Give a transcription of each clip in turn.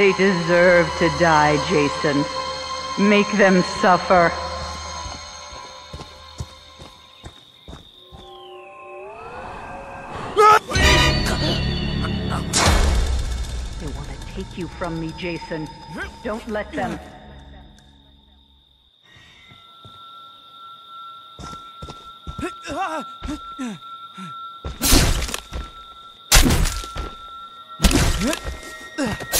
They deserve to die, Jason. Make them suffer. They want to take you from me, Jason. Don't let them.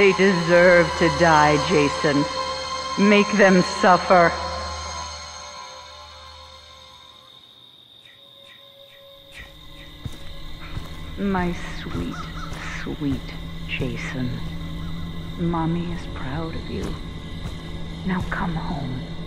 They deserve to die, Jason. Make them suffer. My sweet, sweet Jason. Mommy is proud of you. Now come home.